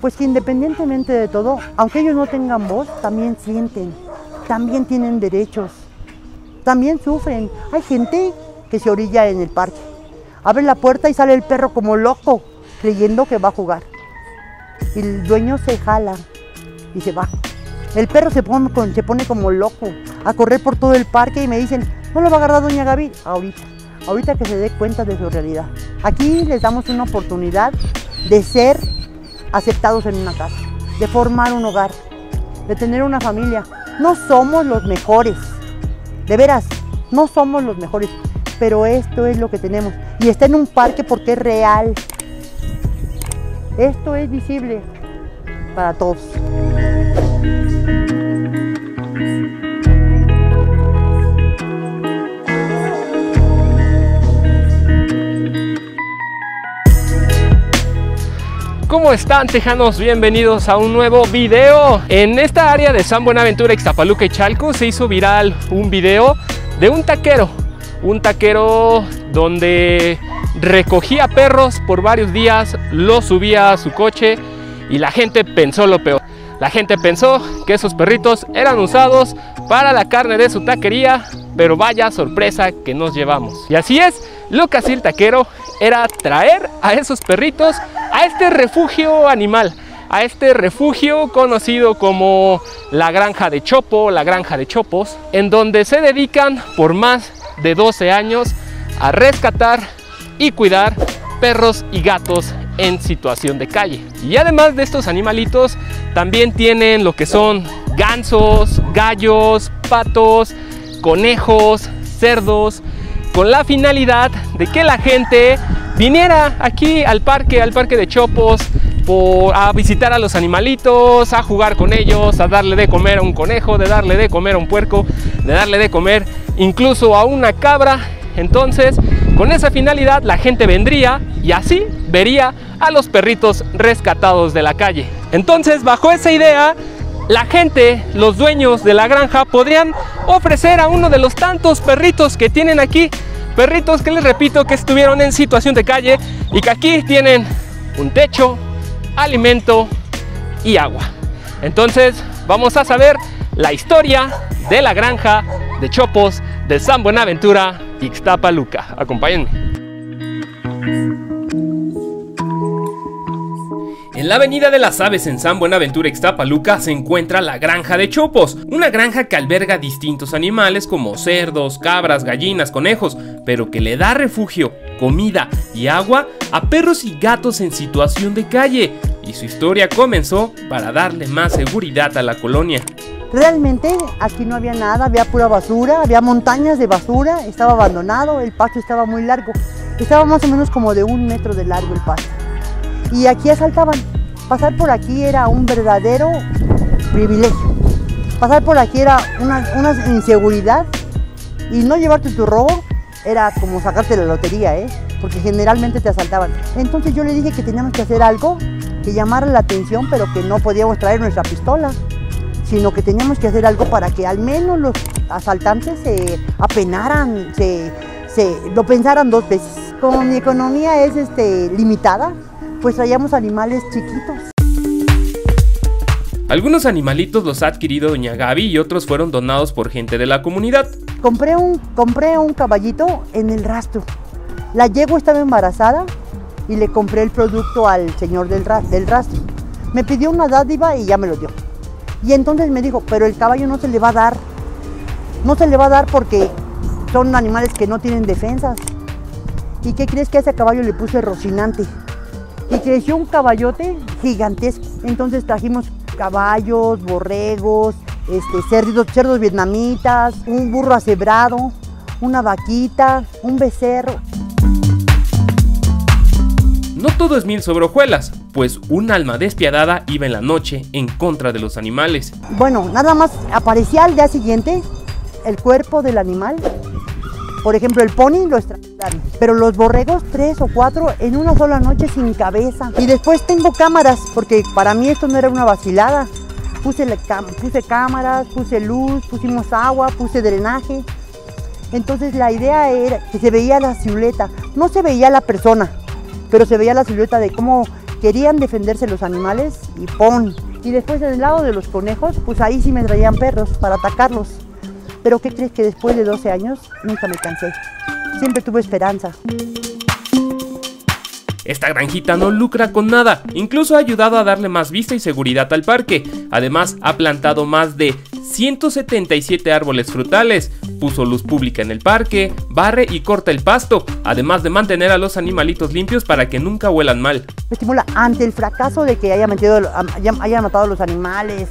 pues que independientemente de todo, aunque ellos no tengan voz, también sienten, también tienen derechos, también sufren. Hay gente que se orilla en el parque, abre la puerta y sale el perro como loco, creyendo que va a jugar. El dueño se jala y se va. El perro se pone, se pone como loco a correr por todo el parque y me dicen, ¿no lo va a agarrar doña Gaby? Ahorita, ahorita que se dé cuenta de su realidad. Aquí les damos una oportunidad de ser aceptados en una casa, de formar un hogar, de tener una familia. No somos los mejores, de veras, no somos los mejores, pero esto es lo que tenemos. Y está en un parque porque es real. Esto es visible para todos. ¿Cómo están tejanos? Bienvenidos a un nuevo video. En esta área de San Buenaventura, Ixtapaluca y Chalco se hizo viral un video de un taquero. Un taquero donde recogía perros por varios días, los subía a su coche y la gente pensó lo peor. La gente pensó que esos perritos eran usados para la carne de su taquería, pero vaya sorpresa que nos llevamos. Y así es, hacía el taquero era traer a esos perritos a este refugio animal, a este refugio conocido como la granja de Chopo, la granja de Chopos, en donde se dedican por más de 12 años a rescatar y cuidar perros y gatos en situación de calle. Y además de estos animalitos, también tienen lo que son gansos, gallos, patos, conejos, cerdos, con la finalidad de que la gente viniera aquí al parque, al parque de Chopos, a visitar a los animalitos, a jugar con ellos, a darle de comer a un conejo, de darle de comer a un puerco, de darle de comer incluso a una cabra. Entonces, con esa finalidad la gente vendría y así vería a los perritos rescatados de la calle. Entonces, bajo esa idea, la gente, los dueños de la granja, podrían ofrecer a uno de los tantos perritos que tienen aquí Perritos que les repito que estuvieron en situación de calle y que aquí tienen un techo, alimento y agua. Entonces vamos a saber la historia de la granja de Chopos de San Buenaventura, Ixtapaluca. Acompáñenme. En la Avenida de las Aves en San Buenaventura, Ixtapaluca, se encuentra la Granja de Chopos, una granja que alberga distintos animales como cerdos, cabras, gallinas, conejos, pero que le da refugio, comida y agua a perros y gatos en situación de calle. Y su historia comenzó para darle más seguridad a la colonia. Realmente aquí no había nada, había pura basura, había montañas de basura, estaba abandonado, el pasto estaba muy largo, estaba más o menos como de un metro de largo el pasto y aquí asaltaban. Pasar por aquí era un verdadero privilegio. Pasar por aquí era una, inseguridad y no llevarte tu robo era como sacarte la lotería, ¿eh? porque generalmente te asaltaban. Entonces yo le dije que teníamos que hacer algo que llamara la atención, pero que no podíamos traer nuestra pistola, sino que teníamos que hacer algo para que al menos los asaltantes se apenaran, se, lo pensaran dos veces. Como mi economía es este, limitada, pues traíamos animales chiquitos. Algunos animalitos los ha adquirido doña Gaby y otros fueron donados por gente de la comunidad. Compré un, compré un caballito en el rastro. La yegua estaba embarazada y le compré el producto al señor del, del rastro. Me pidió una dádiva y ya me lo dio. Y entonces me dijo, pero el caballo no se le va a dar. No se le va a dar porque son animales que no tienen defensas. ¿Y qué crees que a ese caballo le puse rocinante? Y creció un caballote gigantesco. Entonces trajimos caballos, borregos, este, cerdos, cerdos vietnamitas, un burro acebrado, una vaquita, un becerro. No todo es mil sobre hojuelas, pues un alma despiadada iba en la noche en contra de los animales. Bueno, nada más aparecía al día siguiente el cuerpo del animal por ejemplo, el pony lo estrangularon, pero los borregos tres o cuatro en una sola noche sin cabeza. Y después tengo cámaras, porque para mí esto no era una vacilada. Puse, puse cámaras, puse luz, pusimos agua, puse drenaje. Entonces la idea era que se veía la silueta, no se veía la persona, pero se veía la silueta de cómo querían defenderse los animales y ¡pon! Y después del lado de los conejos, pues ahí sí me traían perros para atacarlos. Pero ¿qué crees que después de 12 años nunca me cansé? Siempre tuve esperanza. Esta granjita no lucra con nada, incluso ha ayudado a darle más vista y seguridad al parque. Además, ha plantado más de 177 árboles frutales, puso luz pública en el parque, barre y corta el pasto, además de mantener a los animalitos limpios para que nunca huelan mal. Estimula ante el fracaso de que haya metido, matado a los animales,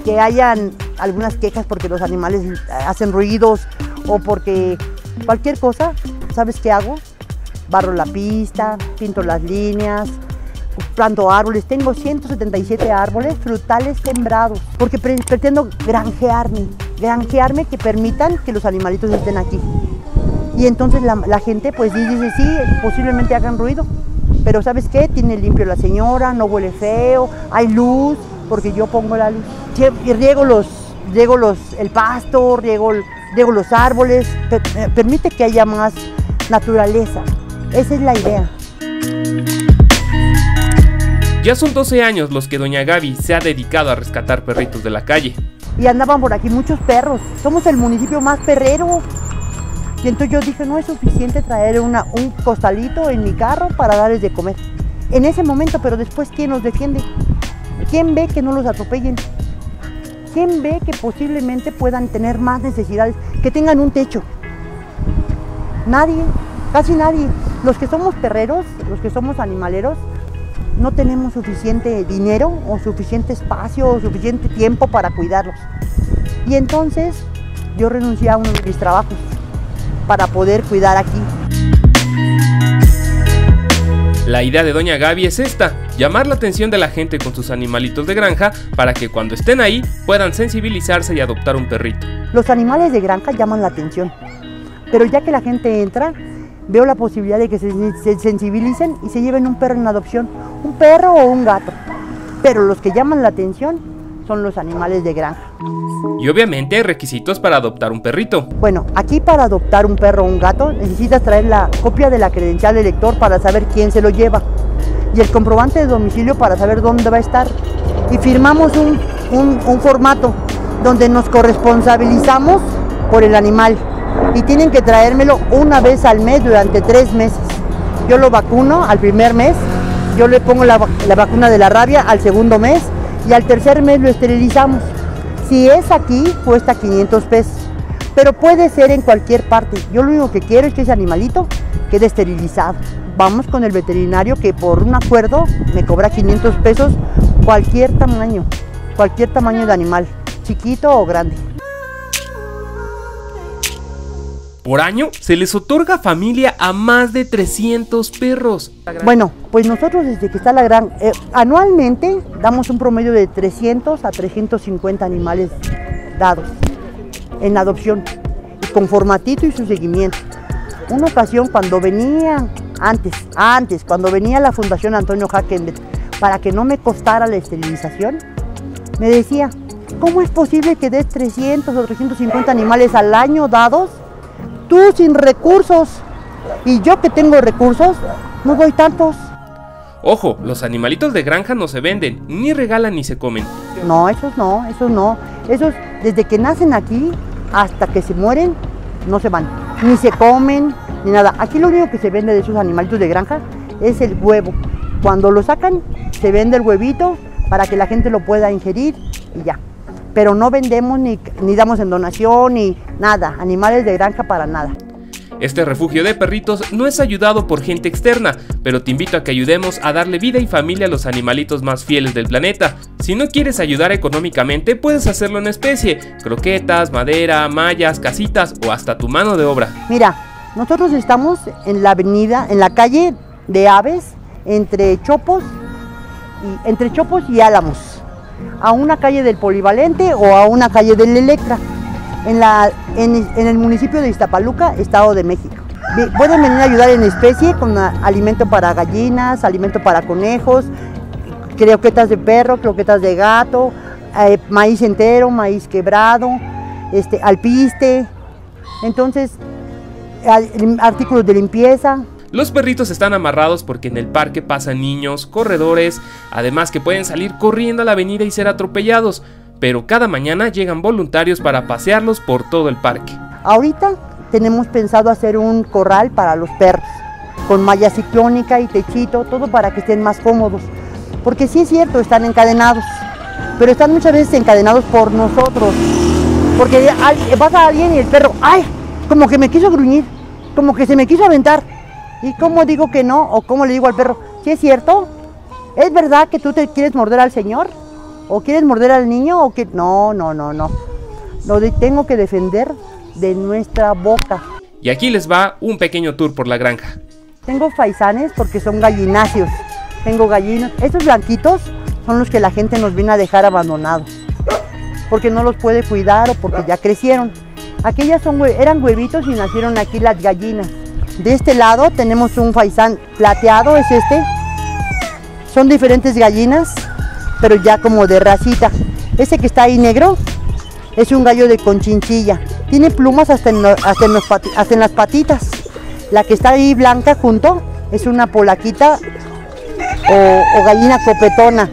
que hayan algunas quejas porque los animales hacen ruidos o porque cualquier cosa, ¿sabes qué hago? barro la pista, pinto las líneas, planto árboles. Tengo 177 árboles frutales sembrados porque pretendo granjearme, granjearme que permitan que los animalitos estén aquí. Y entonces la, gente pues dice, sí, posiblemente hagan ruido, pero ¿sabes qué? Tiene limpio la señora, no huele feo, hay luz, porque yo pongo la luz. Y riego los, riego los, el pasto, riego, riego los árboles, eh, permite que haya más naturaleza. Esa es la idea. Ya son 12 años los que doña Gaby se ha dedicado a rescatar perritos de la calle. Y andaban por aquí muchos perros. Somos el municipio más perrero. Y entonces yo dije, no es suficiente traer una, un costalito en mi carro para darles de comer. En ese momento, pero después, ¿quién los defiende? ¿Quién ve que no los atropellen? ¿Quién ve que posiblemente puedan tener más necesidades? Que tengan un techo. Nadie. Casi nadie. Los que somos perreros, los que somos animaleros, no tenemos suficiente dinero o suficiente espacio o suficiente tiempo para cuidarlos. Y entonces yo renuncié a uno de mis trabajos para poder cuidar aquí. La idea de Doña Gaby es esta, llamar la atención de la gente con sus animalitos de granja para que cuando estén ahí puedan sensibilizarse y adoptar un perrito. Los animales de granja llaman la atención, pero ya que la gente entra, veo la posibilidad de que se, sensibilicen y se lleven un perro en adopción, un perro o un gato. Pero los que llaman la atención son los animales de granja. Y obviamente hay requisitos para adoptar un perrito. Bueno, aquí para adoptar un perro o un gato necesitas traer la copia de la credencial del lector para saber quién se lo lleva y el comprobante de domicilio para saber dónde va a estar. Y firmamos un, un formato donde nos corresponsabilizamos por el animal y tienen que traérmelo una vez al mes durante tres meses. Yo lo vacuno al primer mes, yo le pongo la, vacuna de la rabia al segundo mes y al tercer mes lo esterilizamos. Si es aquí, cuesta 500 pesos, pero puede ser en cualquier parte. Yo lo único que quiero es que ese animalito quede esterilizado. Vamos con el veterinario que por un acuerdo me cobra 500 pesos cualquier tamaño, cualquier tamaño de animal, chiquito o grande. Por año se les otorga familia a más de 300 perros. Bueno, pues nosotros desde que está la gran... Eh, anualmente damos un promedio de 300 a 350 animales dados en adopción, con formatito y su seguimiento. Una ocasión cuando venía, antes, antes, cuando venía la Fundación Antonio Hackenberg, para que no me costara la esterilización, me decía, ¿cómo es posible que des 300 o 350 animales al año dados tú sin recursos y yo que tengo recursos, no doy tantos. Ojo, los animalitos de granja no se venden, ni regalan ni se comen. No, esos no, esos no. Esos desde que nacen aquí hasta que se mueren, no se van. Ni se comen, ni nada. Aquí lo único que se vende de esos animalitos de granja es el huevo. Cuando lo sacan, se vende el huevito para que la gente lo pueda ingerir y ya pero no vendemos ni, damos en donación ni nada, animales de granja para nada. Este refugio de perritos no es ayudado por gente externa, pero te invito a que ayudemos a darle vida y familia a los animalitos más fieles del planeta. Si no quieres ayudar económicamente, puedes hacerlo en especie, croquetas, madera, mallas, casitas o hasta tu mano de obra. Mira, nosotros estamos en la avenida, en la calle de Aves, entre Chopos y, entre Chopos y Álamos a una calle del Polivalente o a una calle del Electra, en, la, en, el municipio de Iztapaluca, Estado de México. Pueden venir a ayudar en especie con alimento para gallinas, alimento para conejos, croquetas de perro, croquetas de gato, eh, maíz entero, maíz quebrado, este, alpiste, entonces artículos de limpieza. Los perritos están amarrados porque en el parque pasan niños, corredores, además que pueden salir corriendo a la avenida y ser atropellados, pero cada mañana llegan voluntarios para pasearlos por todo el parque. Ahorita tenemos pensado hacer un corral para los perros, con malla ciclónica y techito, todo para que estén más cómodos. Porque sí es cierto, están encadenados, pero están muchas veces encadenados por nosotros. Porque pasa alguien y el perro, ¡ay! Como que me quiso gruñir, como que se me quiso aventar. ¿Y cómo digo que no? ¿O cómo le digo al perro? ¿Sí es cierto? ¿Es verdad que tú te quieres morder al señor? ¿O quieres morder al niño? ¿O que No, no, no, no. Lo tengo que defender de nuestra boca. Y aquí les va un pequeño tour por la granja. Tengo faisanes porque son gallinacios. Tengo gallinas. Estos blanquitos son los que la gente nos viene a dejar abandonados. Porque no los puede cuidar o porque ya crecieron. Aquellas son, eran huevitos y nacieron aquí las gallinas. De este lado tenemos un faisán plateado, es este. Son diferentes gallinas, pero ya como de racita. Ese que está ahí negro es un gallo de conchinchilla. Tiene plumas hasta en, las patitas. La que está ahí blanca junto es una polaquita o, o, gallina copetona.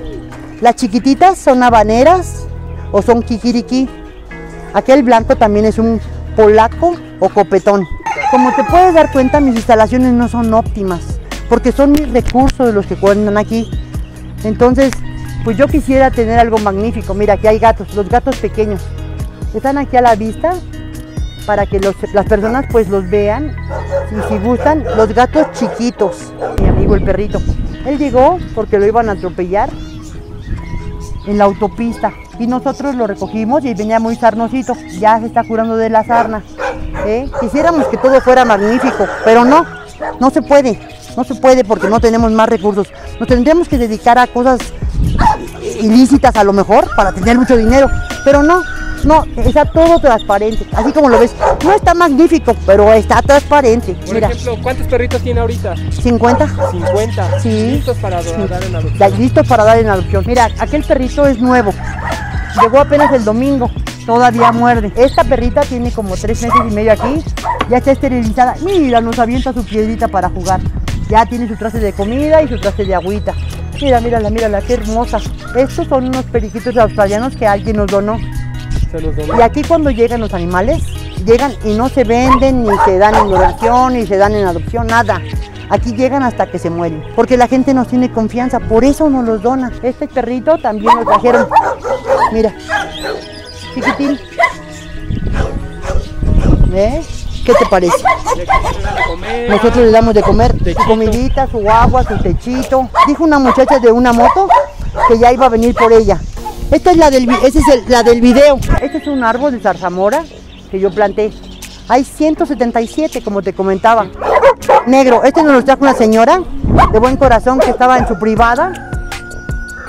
Las chiquititas son habaneras o son kikiriki. Aquel blanco también es un polaco o copetón. Como te puedes dar cuenta, mis instalaciones no son óptimas, porque son mis recursos los que cuentan aquí. Entonces, pues yo quisiera tener algo magnífico. Mira, aquí hay gatos, los gatos pequeños. Están aquí a la vista para que las personas pues los vean y si gustan, los gatos chiquitos. Mi amigo el perrito. Él llegó porque lo iban a atropellar en la autopista y nosotros lo recogimos y venía muy sarnosito. Ya se está curando de la sarna. ¿Eh? Quisiéramos que todo fuera magnífico, pero no, no se puede, no se puede porque no tenemos más recursos. Nos tendríamos que dedicar a cosas ilícitas a lo mejor para tener mucho dinero, pero no, no, está todo transparente, así como lo ves. No está magnífico, pero está transparente. Por ejemplo, ¿cuántos perritos tiene ahorita? 50. 50. Sí. Listos para dar en adopción. Listos para dar en adopción. Mira, aquel perrito es nuevo. Llegó apenas el domingo todavía muerde. Esta perrita tiene como tres meses y medio aquí, ya está esterilizada. Mira, nos avienta su piedrita para jugar. Ya tiene su traste de comida y su traste de agüita. Mira, mírala, mírala, qué hermosa. Estos son unos periquitos australianos que alguien nos donó. Se los donó. Y aquí cuando llegan los animales, llegan y no se venden, ni se dan en donación, ni se dan en adopción, nada. Aquí llegan hasta que se mueren, porque la gente nos tiene confianza, por eso nos los dona. Este perrito también lo trajeron. Mira, chiquitín. ¿Eh? ¿Qué te parece? Nosotros le damos de comer su comidita, su agua, su techito. Dijo una muchacha de una moto que ya iba a venir por ella. Esta es la del, esa es la del video. Este es un árbol de zarzamora que yo planté. Hay 177, como te comentaba. Negro, este nos lo trajo una señora de buen corazón que estaba en su privada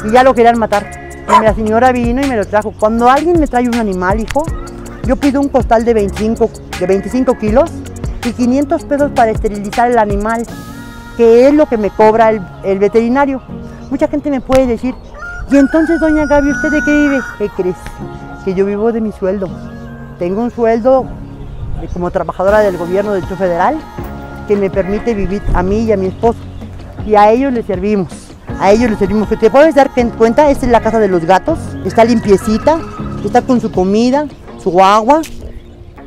y ya lo querían matar. Y la señora vino y me lo trajo. Cuando alguien me trae un animal, hijo, yo pido un costal de 25, de 25 kilos y 500 pesos para esterilizar el animal, que es lo que me cobra el, veterinario. Mucha gente me puede decir, y entonces, doña Gaby, ¿usted de qué vive? ¿Qué crees? Que yo vivo de mi sueldo. Tengo un sueldo como trabajadora del gobierno del federal que me permite vivir a mí y a mi esposo. Y a ellos les servimos a ellos les servimos. Te puedes dar cuenta, esta es la casa de los gatos, está limpiecita, está con su comida, su agua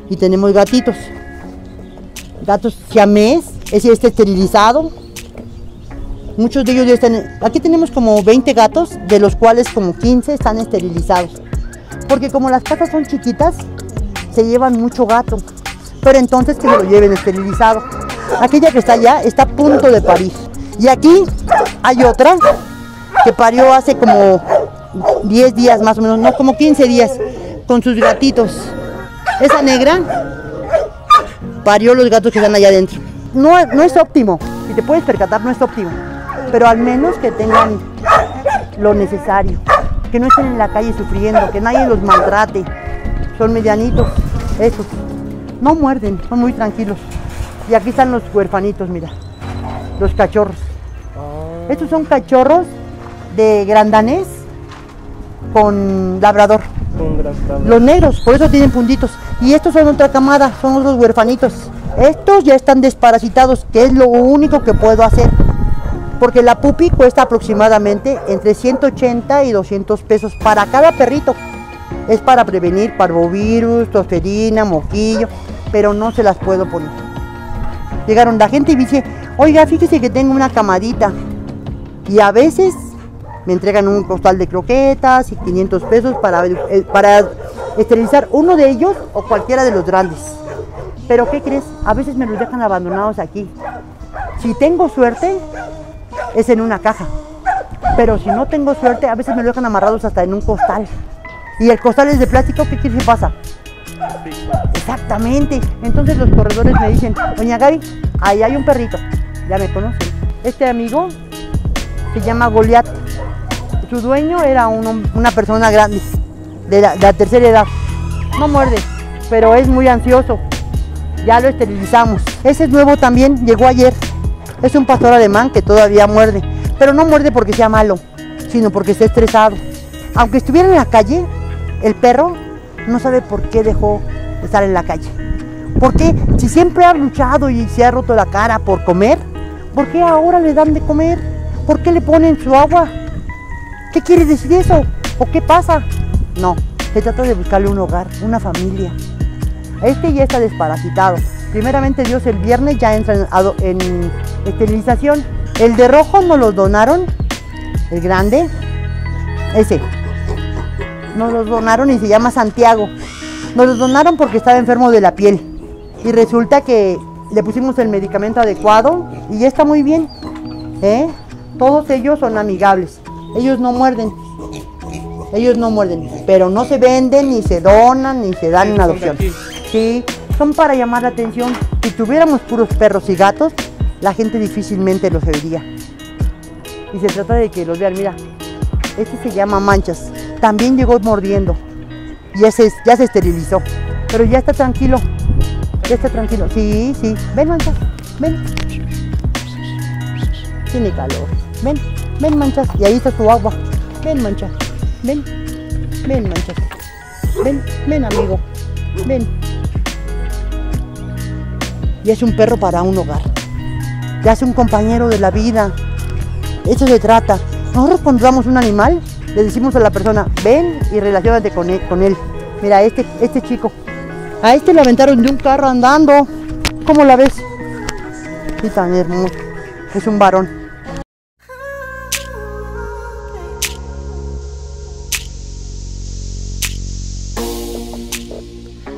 y tenemos gatitos. Gatos siamés, ese está esterilizado. Muchos de ellos ya están, aquí tenemos como 20 gatos, de los cuales como 15 están esterilizados. Porque como las casas son chiquitas, se llevan mucho gato. Pero entonces que se lo lleven esterilizado. Aquella que está allá está a punto de parir. Y aquí hay otra que parió hace como 10 días más o menos, no, como 15 días, con sus gatitos. Esa negra parió los gatos que están allá adentro. No, no es óptimo, si te puedes percatar, no es óptimo, pero al menos que tengan lo necesario, que no estén en la calle sufriendo, que nadie los maltrate. Son medianitos, esos. No muerden, son muy tranquilos. Y aquí están los huerfanitos, mira los cachorros. Ah. Estos son cachorros de grandanés con labrador. Los negros, por eso tienen puntitos. Y estos son otra camada, son los huerfanitos. Estos ya están desparasitados, que es lo único que puedo hacer. Porque la pupi cuesta aproximadamente entre 180 y 200 pesos para cada perrito. Es para prevenir parvovirus, tosferina, moquillo, pero no se las puedo poner. Llegaron la gente y dice, oiga, fíjese que tengo una camadita. Y a veces me entregan un costal de croquetas y 500 pesos para, para esterilizar uno de ellos o cualquiera de los grandes. Pero ¿qué crees? A veces me los dejan abandonados aquí. Si tengo suerte, es en una caja. Pero si no tengo suerte, a veces me lo dejan amarrados hasta en un costal. Y el costal es de plástico, ¿qué crees que pasa? Exactamente. Entonces los corredores me dicen, doña Gaby, ahí hay un perrito. Ya me conocen. Este amigo se llama Goliat. Su dueño era una persona grande, de la, tercera edad. No muerde, pero es muy ansioso. Ya lo esterilizamos. Ese es nuevo también, llegó ayer. Es un pastor alemán que todavía muerde, pero no muerde porque sea malo, sino porque está estresado. Aunque estuviera en la calle, el perro no sabe por qué dejó de estar en la calle. ¿Por qué? Si siempre ha luchado y se ha roto la cara por comer, ¿por qué ahora le dan de comer? ¿Por qué le ponen su agua? ¿Qué quiere decir eso? ¿O qué pasa? No, se trata de buscarle un hogar, una familia. Este ya está desparasitado. Primeramente Dios el viernes ya entra en, esterilización. El de rojo nos lo donaron, el grande, ese. Nos lo donaron y se llama Santiago. Nos lo donaron porque estaba enfermo de la piel. Y resulta que le pusimos el medicamento adecuado y ya está muy bien. ¿eh? Todos ellos son amigables. Ellos no muerden. Ellos no muerden. Pero no se venden, ni se donan, ni se dan en adopción. Sí, son para llamar la atención. Si tuviéramos puros perros y gatos, la gente difícilmente los vería. Y se trata de que los vean, mira, este se llama manchas. También llegó mordiendo. Y ya se, ya se esterilizó. Pero ya está tranquilo. Ya está tranquilo. Sí, sí. Ven, manchas. Ven. Tiene calor. Ven, ven manchas. Y ahí está tu agua. Ven manchas. Ven, ven manchas. Ven, ven amigo. Ven. Y es un perro para un hogar. Ya es un compañero de la vida. Eso se trata. Nosotros cuando damos un animal, le decimos a la persona, ven y relacionate con él. Con él. Mira, este, este chico. A este le aventaron de un carro andando. ¿Cómo la ves? Es un varón.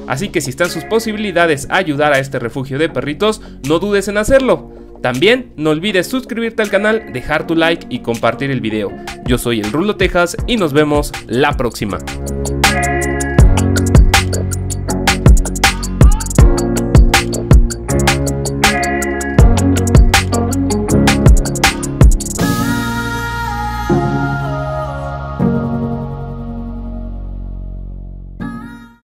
Así que si están sus posibilidades ayudar a este refugio de perritos, no dudes en hacerlo. También no olvides suscribirte al canal, dejar tu like y compartir el video. Yo soy el Rulo Texas y nos vemos la próxima.